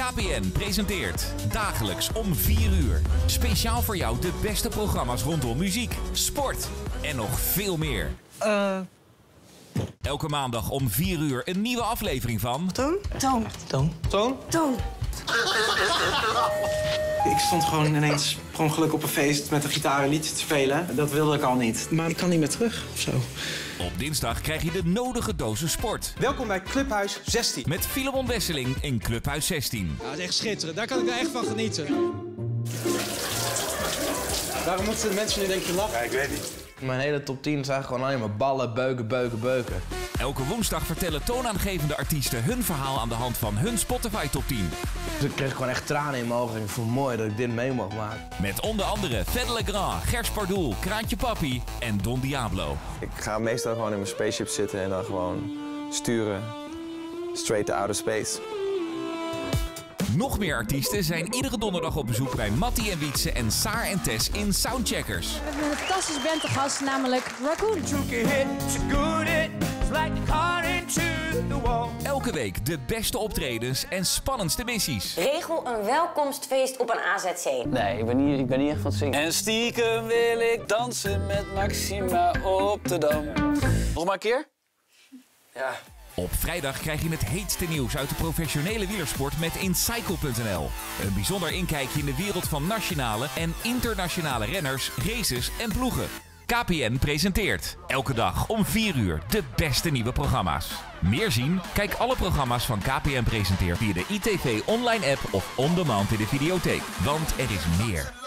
KPN presenteert dagelijks om 4 uur. Speciaal voor jou de beste programma's rondom muziek, sport en nog veel meer. Eh, Elke maandag om 4 uur een nieuwe aflevering van Toon? Toon. Toon? Toon? Toon. Ik stond gewoon ineens per ongeluk op een feest met een gitaar een liedje te spelen. Dat wilde ik al niet. Maar ik kan niet meer terug of zo. Op dinsdag krijg je de nodige dosis sport. Welkom bij Clubhuis 16. Met Filemon Wesseling in Clubhuis 16. Ja, dat is echt schitterend. Daar kan ik wel echt van genieten. Waarom moeten de mensen nu denk je lachen? Mijn hele top 10 zijn gewoon alleen maar ballen, beuken, beuken, beuken. Elke woensdag vertellen toonaangevende artiesten hun verhaal aan de hand van hun Spotify top 10. Dus ik kreeg gewoon echt tranen in mijn ogen en ik vond het mooi dat ik dit mee mocht maken. Met onder andere Fedde Legrand, Gers Pardoel, Kraantje Papi en Don Diablo. Ik ga meestal gewoon in mijn spaceship zitten en dan gewoon sturen. Straight to outer space. Nog meer artiesten zijn iedere donderdag op bezoek bij Mattie en Wietse en Saar en Tess in Soundcheckers. We hebben een fantastische band te gast, namelijk Raccoon. Elke week de beste optredens en spannendste missies. Regel een welkomstfeest op een AZC. Nee, ik ben niet, ik ben niet echt van het zingen. En stiekem wil ik dansen met Maxima op de Dam. Nog maar een keer? Ja. Op vrijdag krijg je het heetste nieuws uit de professionele wielersport met Incycle.nl. Een bijzonder inkijkje in de wereld van nationale en internationale renners, races en ploegen. KPN presenteert elke dag om 4 uur de beste nieuwe programma's. Meer zien? Kijk alle programma's van KPN presenteert via de ITV online app of on demand in de videotheek. Want er is meer.